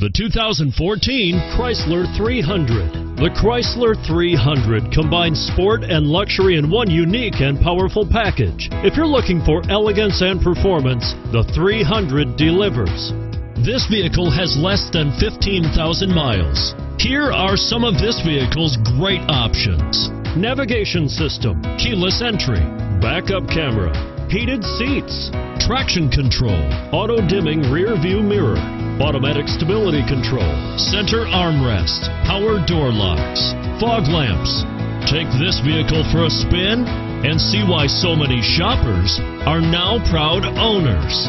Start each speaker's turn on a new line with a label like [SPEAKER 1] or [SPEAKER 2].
[SPEAKER 1] The 2014 Chrysler 300. The Chrysler 300 combines sport and luxury in one unique and powerful package. If you're looking for elegance and performance, the 300 delivers. This vehicle has less than 15,000 miles. Here are some of this vehicle's great options. Navigation system, keyless entry, backup camera, heated seats, traction control, auto dimming rear view mirror, automatic stability control, center armrest, power door locks, fog lamps. Take this vehicle for a spin and see why so many shoppers are now proud owners.